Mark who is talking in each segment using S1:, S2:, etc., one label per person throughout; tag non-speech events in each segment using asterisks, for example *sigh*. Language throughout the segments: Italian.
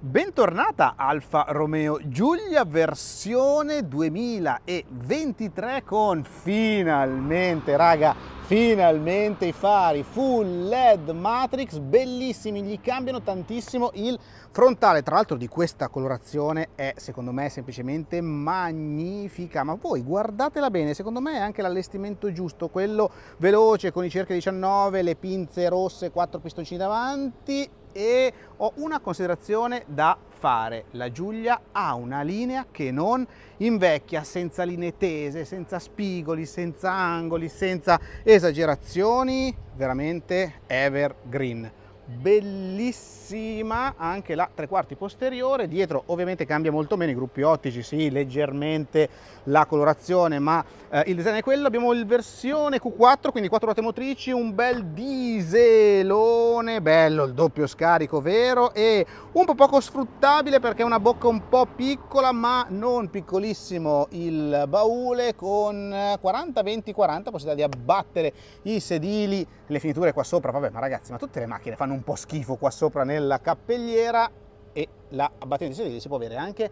S1: Bentornata Alfa Romeo Giulia versione 2023 con finalmente, raga, finalmente i fari full LED matrix bellissimi, gli cambiano tantissimo il frontale. Tra l'altro di questa colorazione è secondo me semplicemente magnifica, ma voi guardatela bene, secondo me è anche l'allestimento giusto, quello veloce con i cerchi 19, le pinze rosse, quattro pistoncini davanti e ho una considerazione da fare. La Giulia ha una linea che non invecchia senza linee tese, senza spigoli, senza angoli, senza esagerazioni, veramente evergreen bellissima anche la tre quarti posteriore. Dietro ovviamente cambia molto meno i gruppi ottici sì leggermente la colorazione ma eh, il design è quello. Abbiamo il versione Q4 quindi quattro ruote motrici un bel dieselone bello il doppio scarico vero e un po' poco sfruttabile perché è una bocca un po' piccola ma non piccolissimo il baule. Con 40 20 40 possibilità di abbattere i sedili. Le finiture qua sopra vabbè ma ragazzi ma tutte le macchine fanno un po' schifo qua sopra nella cappelliera e la sedili si può avere anche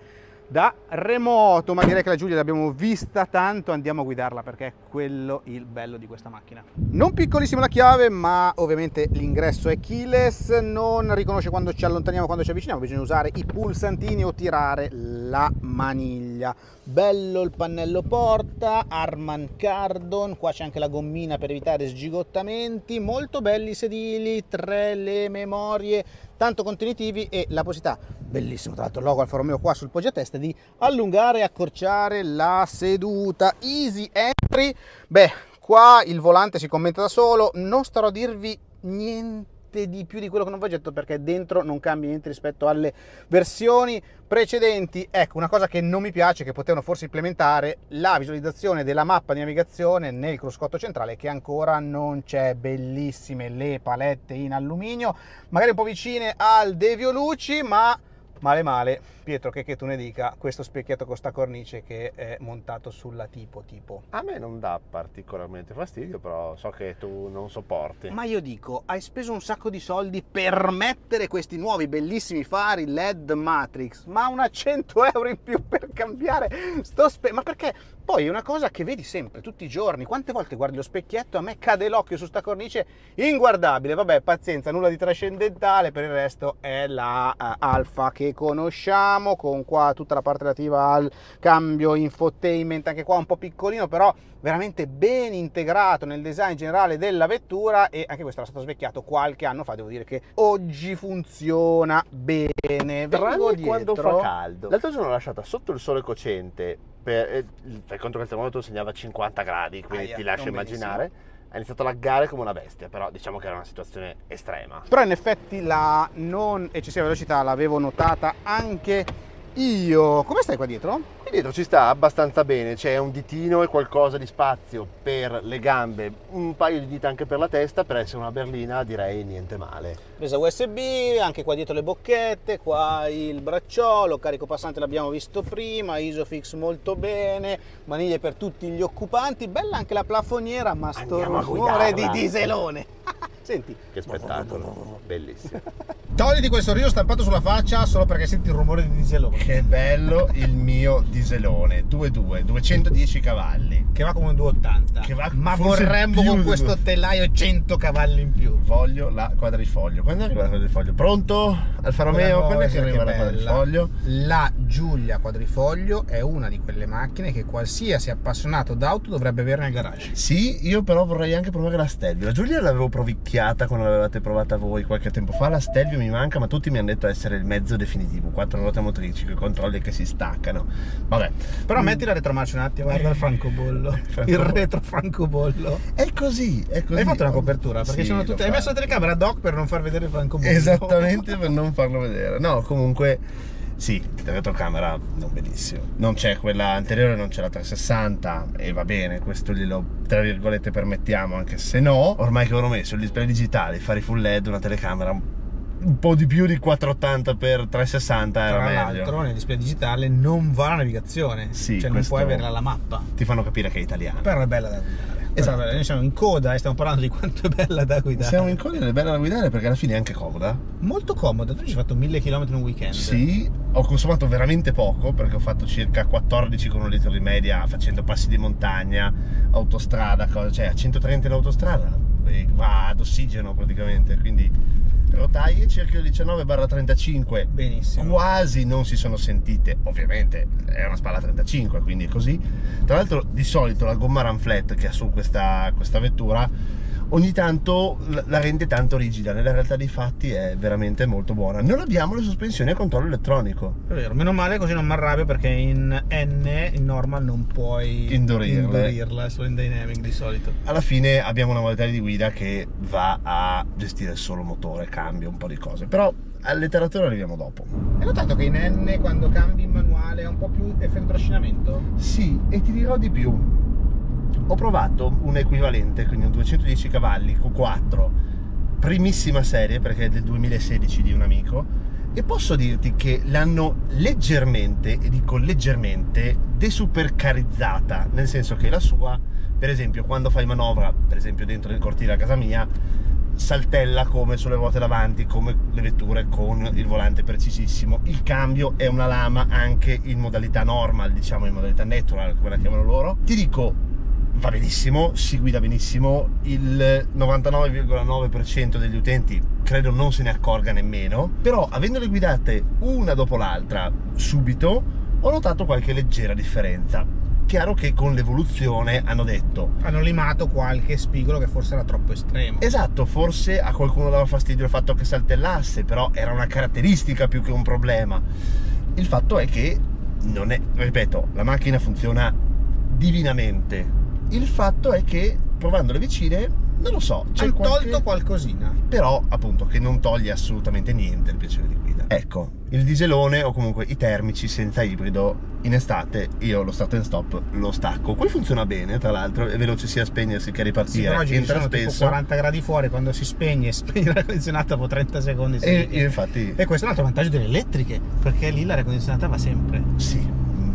S1: da remoto, ma direi che la Giulia l'abbiamo vista tanto, andiamo a guidarla perché è quello il bello di questa macchina. Non piccolissima la chiave, ma ovviamente l'ingresso è keyless, non riconosce quando ci allontaniamo, quando ci avviciniamo, bisogna usare i pulsantini o tirare la maniglia. Bello il pannello porta, Arman Cardon, qua c'è anche la gommina per evitare sgigottamenti, molto belli i sedili, tre le memorie, tanto contenitivi e la possibilità, bellissimo tra l'altro il logo Alfa Romeo qua sul poggiatesta, di allungare e accorciare la seduta. Easy entry, beh qua il volante si commenta da solo, non starò a dirvi niente di più di quello che non ho detto perché dentro non cambia niente rispetto alle versioni precedenti. Ecco, una cosa che non mi piace, che potevano forse implementare, la visualizzazione della mappa di navigazione nel cruscotto centrale che ancora non c'è, bellissime le palette in alluminio, magari un po' vicine al Devio Luci, ma male male, Pietro che, che tu ne dica, questo specchietto con sta cornice che è montato sulla tipo tipo.
S2: A me non dà particolarmente fastidio, però so che tu non sopporti.
S1: Ma io dico, hai speso un sacco di soldi per mettere questi nuovi bellissimi fari LED Matrix, ma una 100 euro in più per cambiare sto spe... Ma perché poi è una cosa che vedi sempre, tutti i giorni, quante volte guardi lo specchietto, a me cade l'occhio su sta cornice inguardabile, vabbè pazienza, nulla di trascendentale, per il resto è la uh, Alfa che conosciamo, con qua tutta la parte relativa al cambio infotainment, anche qua un po' piccolino, però veramente ben integrato nel design generale della vettura e anche questo era stato svecchiato qualche anno fa, devo dire che oggi funziona bene.
S2: Tranne quando fa caldo. L'altro giorno l'ho lasciata sotto il sole cocente, per, eh, fai conto che il termometro segnava 50 gradi, quindi ah, ti lascia immaginare. Benissimo ha iniziato a laggare come una bestia, però diciamo che era una situazione estrema.
S1: Però in effetti la non eccessiva velocità l'avevo notata anche io. Come stai qua dietro?
S2: Qui dietro ci sta abbastanza bene, c'è un ditino e qualcosa di spazio per le gambe, un paio di dita anche per la testa, per essere una berlina direi niente male.
S1: Presa USB, anche qua dietro le bocchette, qua il bracciolo, carico passante l'abbiamo visto prima, Isofix molto bene, maniglie per tutti gli occupanti, bella anche la plafoniera, ma sto rumore di dieselone. *laughs* Senti.
S2: Che spettacolo, *laughs* bellissimo.
S1: Togliti quel sorriso stampato sulla faccia solo perché senti il rumore di dieselone.
S2: Che bello il mio dieselone, 2.2, 210 cavalli.
S1: Che va come un 280. Che va Ma vorremmo con questo telaio 100 cavalli in più.
S2: Voglio la quadrifoglio. Quando arriva la quadrifoglio? Pronto? Alfa Romeo, quando è che arriva la quadrifoglio?
S1: La Giulia quadrifoglio è una di quelle macchine che qualsiasi appassionato d'auto dovrebbe avere nel garage.
S2: Sì, io però vorrei anche provare la Stelvio. La Giulia l'avevo provicchiata quando l'avevate provata voi qualche tempo fa. La Stelvio mi manca, ma tutti mi hanno detto essere il mezzo definitivo. Quattro ruote motrici, con i controlli che si staccano. Vabbè.
S1: Però mm. metti la retromarcia un attimo, guarda *laughs* il francobollo. il retro francobollo.
S2: È così, è così.
S1: Hai fatto una copertura? Perché sì, sono tutte. Hai messo la telecamera doc per non far vedere il francobollo.
S2: Esattamente *laughs* per non farlo vedere. No, comunque sì, la retrocamera non benissimo. Non c'è quella anteriore, non c'è la 360 e va bene, questo glielo tra virgolette permettiamo, anche se no, ormai che ho messo il display digitale, fare full LED, una telecamera un po' di più di 480x360 era
S1: Tra l'altro nel display digitale non va la navigazione, sì, cioè non puoi averla la mappa.
S2: Ti fanno capire che è italiano.
S1: Però è bella da guidare.
S2: Esatto.
S1: Noi siamo in coda e stiamo parlando di quanto è bella da guidare.
S2: Siamo in coda ed è bella da guidare perché alla fine è anche comoda.
S1: Molto comoda. Tu ci hai fatto 1000 km in un weekend.
S2: Sì, ho consumato veramente poco perché ho fatto circa 14 con un litro di media facendo passi di montagna, autostrada, cosa, cioè a 130 in autostrada va ad ossigeno praticamente, quindi rotaie cerchio 19-35
S1: Benissimo.
S2: quasi non si sono sentite. Ovviamente è una spalla 35 quindi è così. Tra l'altro di solito la gomma run flat che ha su questa, questa vettura ogni tanto la rende tanto rigida nella realtà dei fatti è veramente molto buona non abbiamo le sospensioni a controllo elettronico
S1: È vero, meno male così non mi arrabbio perché in N, in normal, non puoi
S2: Indorirle.
S1: indorirla, solo in dynamic di solito.
S2: alla fine abbiamo una modalità di guida che va a gestire solo motore cambia un po' di cose però al letteratore arriviamo dopo
S1: Hai notato che in N quando cambi in manuale è un po' più effetto trascinamento?
S2: Sì, e ti dirò di più. Ho provato un equivalente, quindi un 210 cavalli Q4, primissima serie perché è del 2016 di un amico, e posso dirti che l'hanno leggermente, e dico leggermente, desupercarizzata, nel senso che la sua, per esempio, quando fai manovra, per esempio dentro il cortile a casa mia, saltella come sulle ruote davanti, come le vetture con il volante precisissimo. Il cambio è una lama anche in modalità normal, diciamo in modalità natural, come la chiamano loro. Ti dico, va benissimo, si guida benissimo, il 99,9% degli utenti credo non se ne accorga nemmeno, però avendole guidate una dopo l'altra subito, ho notato qualche leggera differenza. Chiaro che con l'evoluzione hanno detto
S1: Hanno limato qualche spigolo che forse era troppo estremo.
S2: Esatto, forse a qualcuno dava fastidio il fatto che saltellasse, però era una caratteristica più che un problema. Il fatto è che non è, ripeto, la macchina funziona divinamente. Il fatto è che provandole vicine, non lo so, c'è qualche...
S1: tolto qualcosina.
S2: però appunto che non toglie assolutamente niente il piacere di guida. Ecco, il dieselone o comunque i termici senza ibrido in estate io lo start and stop lo stacco. Qui funziona bene, tra l'altro, è veloce sia a spegnersi che a
S1: Sì,
S2: ripartire.
S1: però oggi
S2: Entra spesso
S1: 40 gradi fuori, quando si spegne, *laughs* spegne l'aria condizionata dopo 30 secondi.
S2: e, e infatti
S1: E questo è un altro vantaggio delle elettriche, perché lì l'aria condizionata va sempre.
S2: sì,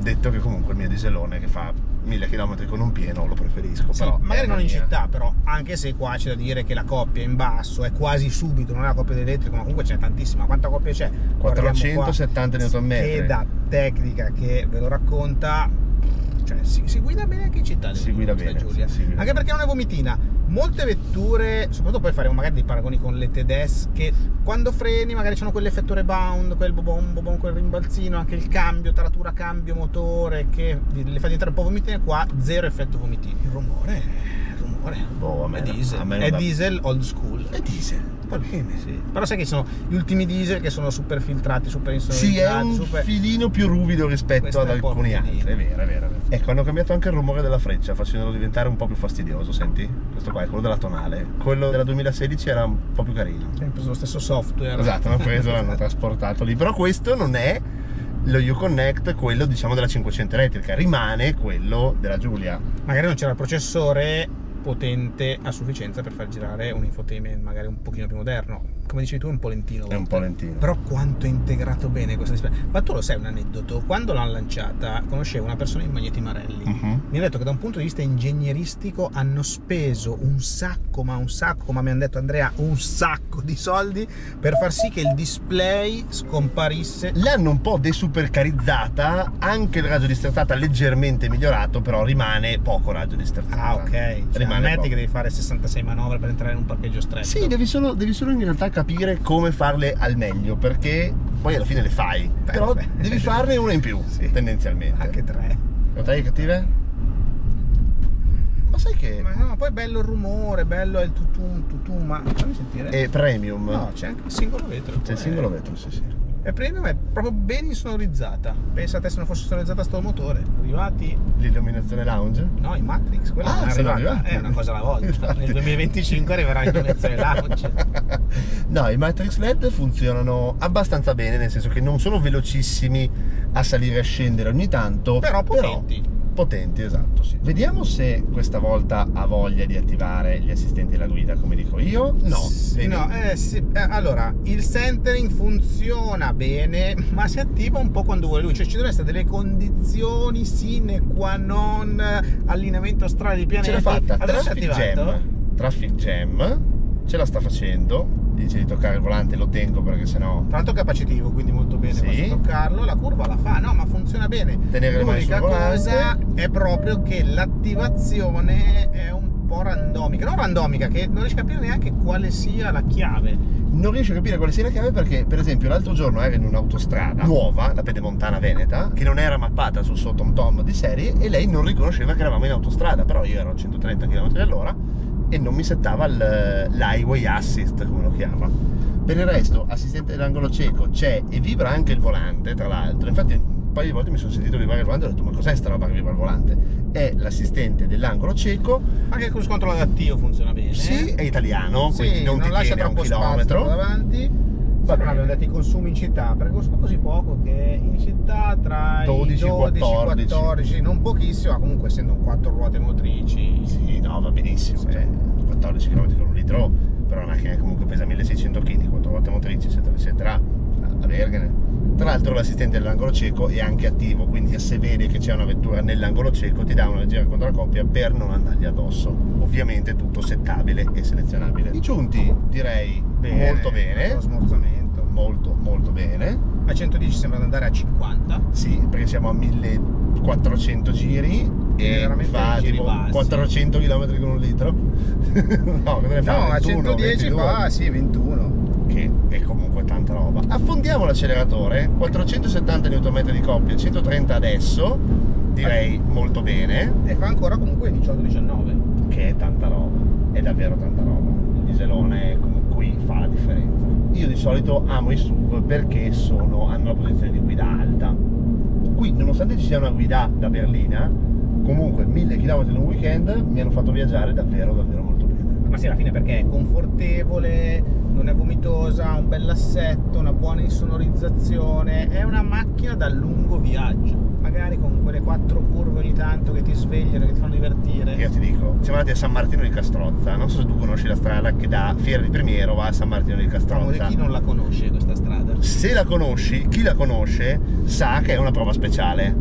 S2: detto che comunque il mio dieselone che fa 1000 km con un pieno lo preferisco,
S1: Sì,
S2: però
S1: magari non in
S2: mia.
S1: città, però anche se qua c'è da dire che la coppia in basso è quasi subito, non è la coppia dell'elettrico, ma comunque c'è tantissima. Quanta coppia c'è? Guardiamo qua.
S2: 470 Nm.
S1: Scheda tecnica che ve lo racconta. Cioè, si, si guida bene anche in città.
S2: Si guida bene,
S1: Giulia.
S2: sì, guida
S1: anche perché non è vomitina. Molte vetture, soprattutto poi faremo magari dei paragoni con le tedesche, quando freni magari c'hanno quell'effetto rebound, quel bobon, bobon, quel rimbalzino, anche il cambio, taratura, cambio, motore, che le fa diventare un po' vomitine, qua zero effetto vomitino. Il rumore, il rumore.
S2: Boh, a me
S1: è diesel,
S2: a me
S1: è diesel old school.
S2: È diesel. Va bene.
S1: Sì. Però sai che ci sono gli ultimi diesel che sono super filtrati, super
S2: Sì, è
S1: insonorizzati,
S2: un
S1: super...
S2: filino più ruvido rispetto
S1: Questo
S2: ad alcuni altri. È vero, è vero, è vero. Ecco, hanno cambiato anche il rumore della freccia, facendolo diventare un po' più fastidioso, senti? Questo qua è quello della tonale. Quello della 2016 era un po' più carino.
S1: Hanno preso lo stesso software.
S2: Esatto, l'hanno preso *laughs* l'hanno trasportato lì. Però questo non è lo Uconnect, quello diciamo della 500 elettrica, rimane quello della Giulia.
S1: Magari non c'era il processore potente a sufficienza per far girare un infotainment magari un pochino più moderno. Come dicevi tu è un po' lentino. a
S2: È un
S1: volte.
S2: po' lentino.
S1: Però quanto è integrato bene questa display. Ma tu lo sai un aneddoto? Quando l'hanno lanciata conoscevo una persona in Magneti Marelli.
S2: Mhm.
S1: Mi ha detto che da un punto di vista ingegneristico hanno speso un sacco, ma un sacco, ma mi hanno detto Andrea, un sacco di soldi per far sì che il display scomparisse.
S2: L'hanno un po' desupercarizzata, anche il raggio di sterzata leggermente migliorato, però rimane poco raggio di sterzata.
S1: Ah, ok. Cioè,
S2: Rimane
S1: ammetti
S2: poco.
S1: che devi fare 66 manovre per entrare in un parcheggio stretto.
S2: Sì, devi solo, devi solo in realtà capire come farle al meglio, perché poi alla fine le fai.
S1: Beh,
S2: però
S1: vabbè.
S2: devi farne una in più, *laughs*
S1: Sì.
S2: tendenzialmente.
S1: Anche tre.
S2: Rotaie cattive? Ma sai che
S1: Ma no, poi è bello il rumore, bello è il tutum, tutum, ma fammi sentire.
S2: è premium?
S1: No, c'è anche il singolo vetro.
S2: C'è il singolo vetro, sì, sì.
S1: È premium, è proprio ben insonorizzata. Pensa a te se non fosse sonorizzata sto motore. Arrivati,
S2: L'illuminazione lounge?
S1: no, i Matrix, quella
S2: Ah,
S1: è arrivata.
S2: arrivati.
S1: È una cosa alla volta.
S2: Infatti. *laughs*
S1: Nel 2025 arriverà l'illuminazione lounge. *laughs*
S2: No, i Matrix LED funzionano abbastanza bene, nel senso che non sono velocissimi a salire e a scendere ogni tanto,
S1: Però potenti.
S2: Potenti, esatto, sì. Vediamo se questa volta ha voglia di attivare gli assistenti alla guida, come dico io. No,
S1: Sì, no, eh, sì, eh, allora, il centering funziona bene, ma si attiva un po' quando vuole lui, cioè ci devono essere delle condizioni sine qua non allineamento strade di pianeti.
S2: ce l'ha fatta.
S1: Adesso
S2: Traffic? Jam. Traffic Jam. Ce la sta facendo. Dice di toccare il volante, lo tengo perché sennò
S1: Tra l'altro capacitivo, quindi molto bene,
S2: Sì.
S1: posso toccarlo, la curva la fa, no, ma funziona bene.
S2: tenere le mani
S1: L'unica
S2: sul volante.
S1: cosa è proprio che l'attivazione è un po' randomica, non randomica, che non riesco a capire neanche quale sia la chiave.
S2: Non riesco a capire quale sia la chiave perché, per esempio, l'altro giorno ero in un'autostrada nuova, la Pedemontana Veneta, che non era mappata sul suo Tom Tom di serie e lei non riconosceva che eravamo in autostrada, però io ero a 130 km all'ora e non mi settava l'highway assist, come lo chiama. Per il resto, assistente dell'angolo cieco c'è e vibra anche il volante, tra l'altro. Infatti, un paio di volte mi sono sentito vibrare il volante e ho detto: Ma cos'è sta roba che vibra il volante? È l'assistente dell'angolo cieco,
S1: Anche il cruise control adattivo funziona bene.
S2: sì, è italiano,
S1: Sì,
S2: quindi non, ti
S1: lascia
S2: tiene a un chilometro.
S1: davanti. Abbiamo detto i consumi in città, perché costa così poco che in città tra
S2: 12
S1: i 12
S2: 14.
S1: 14, non pochissimo, ma comunque essendo quattro ruote motrici.
S2: Sì, no, va benissimo.
S1: Sì.
S2: Cioè, 14 km con un litro, però una macchina comunque pesa 1600 kg, 4 volte motrici, eccetera, eccetera, a Vergine. Tra l'altro l'assistente dell'angolo cieco è anche attivo, quindi se vede che c'è una vettura nell'angolo cieco ti dà una leggera controcoppia per non andargli addosso. Ovviamente tutto settabile e selezionabile. I giunti direi molto bene,
S1: Lo smorzamento.
S2: molto molto bene.
S1: A 110 sembra di andare a 50.
S2: Sì, perché siamo a 1400 giri
S1: È
S2: e
S1: veramente
S2: fa tipo
S1: bassi.
S2: 400 km con un litro. *laughs* no?
S1: No, a
S2: 21,
S1: 110
S2: 22,
S1: fa sì 21.
S2: Che è comunque tanta roba. Affondiamo l'acceleratore, 470 Nm di coppia, 130 adesso, direi molto bene,
S1: E fa ancora comunque 18-19.
S2: che è tanta roba, è davvero tanta roba. Il dieselone qui fa la differenza. Io di solito amo i SUV perché sono, hanno una posizione di guida alta. Qui, nonostante ci sia una guida da berlina, comunque 1000 km in un weekend mi hanno fatto viaggiare davvero, davvero molto.
S1: Ma sì, alla fine perché è confortevole, non è vomitosa, ha un bell'assetto, una buona insonorizzazione, è una macchina da lungo viaggio. Magari con quelle quattro curve ogni tanto che ti svegliano, che ti fanno divertire.
S2: Io ti dico, siamo andati a San Martino di Castrozza, non so se tu conosci la strada che da Fiera di Primiero va a San Martino di
S1: Diciamo di
S2: Castrozza.
S1: chi non la conosce questa strada.
S2: Se la conosci, chi la conosce sa che è una prova speciale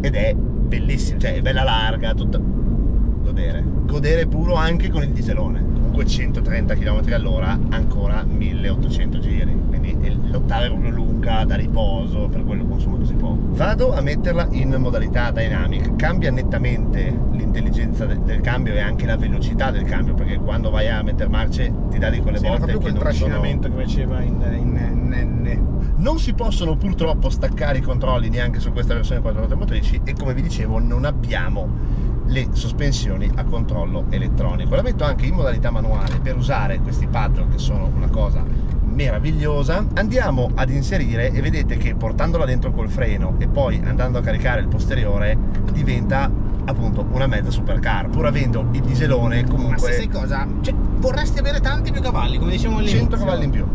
S2: ed è bellissima, cioè è bella larga, tutta godere. Godere puro anche con il dieselone. Comunque 130 km all'ora, ancora 1800 giri, quindi l'ottava è proprio lunga, da riposo, per quello consuma così poco. Vado a metterla in modalità dynamic, cambia nettamente l'intelligenza de- del cambio e anche la velocità del cambio, perché quando vai a mettere marce ti dà di quelle
S1: Sì,
S2: volte che
S1: quel
S2: non sono...
S1: trascinamento che faceva in, in, in-
S2: Non si possono purtroppo staccare i controlli neanche su questa versione 4 ruote motrici e come vi dicevo non abbiamo le sospensioni a controllo elettronico. La metto anche in modalità manuale per usare questi paddle che sono una cosa meravigliosa. Andiamo ad inserire e vedete che portandola dentro col freno e poi andando a caricare il posteriore diventa appunto una mezza supercar pur avendo il dieselone
S1: Ma se
S2: comunque
S1: sai cosa? Cioè, vorresti avere tanti più cavalli, come dicevamo all'inizio.
S2: 100 cavalli in più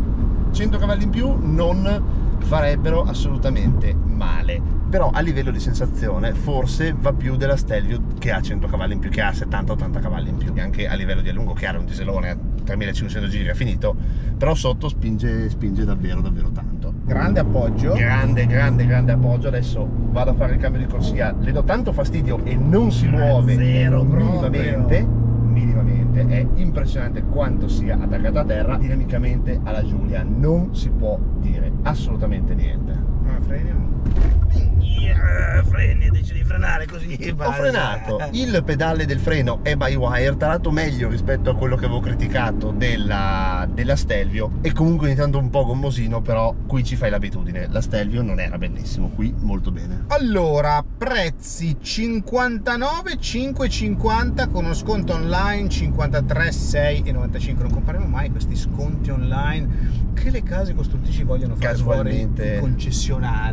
S2: 100 cavalli in più non farebbero assolutamente male però a livello di sensazione forse va più della Stelvio che ha 100 cavalli in più che ha 70-80 cavalli in più e anche a livello di allungo ha un dieselone a 3500 giri ha finito però sotto spinge, spinge davvero davvero tanto.
S1: Grande appoggio.
S2: grande grande grande appoggio. Adesso vado a fare il cambio di corsia. Le do tanto fastidio e non si muove
S1: zero
S2: minimamente minimamente. È impressionante quanto sia attaccata a terra. Dinamicamente alla Giulia non si può dire assolutamente niente.
S1: Ah, freni. Yeah, freni, decidi di frenare così.
S2: ho
S1: basta.
S2: frenato il pedale del freno è by wire tra l'altro meglio rispetto a quello che avevo criticato della, della Stelvio e comunque ogni tanto un po' gommosino però qui ci fai l'abitudine la Stelvio non era bellissimo qui molto bene
S1: Allora, prezzi 59,550 con uno sconto online 53,695. Non compariamo mai questi sconti online che le case costruttrici vogliono fare
S2: Casualmente.
S1: fuori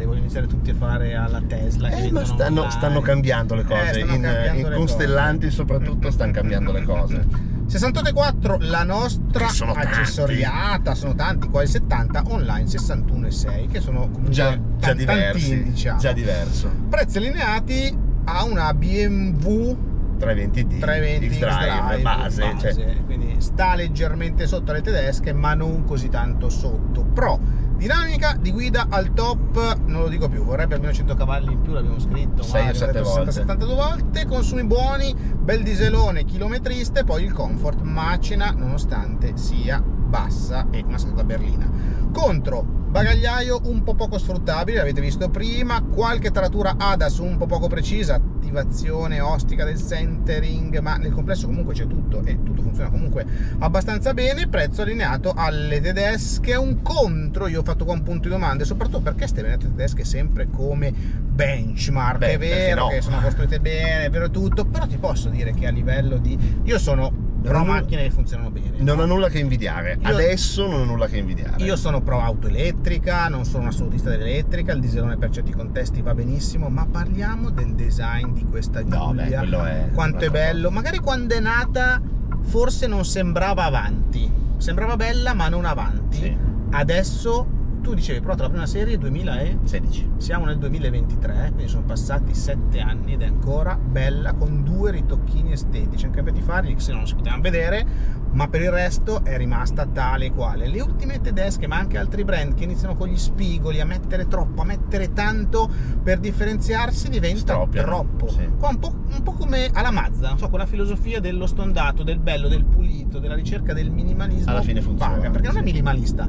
S1: vogliono iniziare tutti a fare alla Tesla.
S2: Eh, ma stanno, stanno cambiando le cose,
S1: Eh, stanno
S2: in,
S1: cambiando
S2: in
S1: le
S2: Constellanti
S1: cose.
S2: soprattutto stanno cambiando le cose.
S1: 68,4 la nostra
S2: sono tanti.
S1: accessoriata, sono tanti, quasi 70, online 61,6 che sono comunque
S2: Già, già diversi,
S1: tantini, diciamo.
S2: già diverso.
S1: Prezzi allineati ha una BMW
S2: 320D
S1: 320
S2: X-Drive base,
S1: base,
S2: cioè,
S1: quindi sta leggermente sotto le tedesche ma non così tanto sotto Pro, dinamica di guida al top non lo dico più, vorrebbe almeno 100 cavalli in più l'abbiamo scritto
S2: Sei
S1: ma
S2: o sette
S1: abbiamo detto
S2: volte.
S1: 72 volte consumi buoni, bel dieselone chilometrista e poi il comfort macina nonostante sia bassa e una seduta berlina contro bagagliaio un po' poco sfruttabile, l'avete visto prima, qualche taratura ADAS un po' poco precisa, attivazione ostica del centering, ma nel complesso comunque c'è tutto e tutto funziona comunque abbastanza bene, prezzo allineato alle tedesche, un contro, io ho fatto qua un punto di domanda, soprattutto perché ste venete tedesche sempre come benchmark,
S2: Beh,
S1: è vero
S2: no?
S1: che sono costruite bene, è vero tutto, però ti posso dire che a livello di... io sono
S2: Non-
S1: macchine che funzionano bene.
S2: non
S1: no?
S2: ho nulla che invidiare
S1: Io-
S2: adesso non ho nulla che invidiare
S1: Io sono pro auto elettrica, non sono un assolutista dell'elettrica, il dieselone per certi contesti va benissimo, ma parliamo del design di questa
S2: No, beh,
S1: Giulia.
S2: quello è
S1: Quanto è bello, magari quando è nata forse non sembrava avanti, sembrava bella ma non avanti.
S2: Sì.
S1: Adesso tu dicevi, però la prima serie 2000 e
S2: 16
S1: siamo nel 2023, quindi sono passati 7 anni ed è ancora bella con due ritocchini estetici, anche per fari che se no non si potevano vedere, ma per il resto è rimasta tale e quale. Le ultime tedesche, ma anche altri brand che iniziano con gli spigoli a mettere troppo, a mettere tanto per differenziarsi diventa
S2: Stropiano,
S1: troppo.
S2: sì.
S1: Qua un po', un po' come alla Mazda, non so, quella filosofia dello stondato, del bello, del pulito, della ricerca del minimalismo
S2: Alla fine funziona,
S1: paga, perché non è minimalista,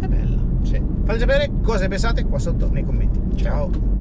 S1: è bella.
S2: sì.
S1: Fate sapere cosa ne pensate qua sotto nei commenti. Ciao.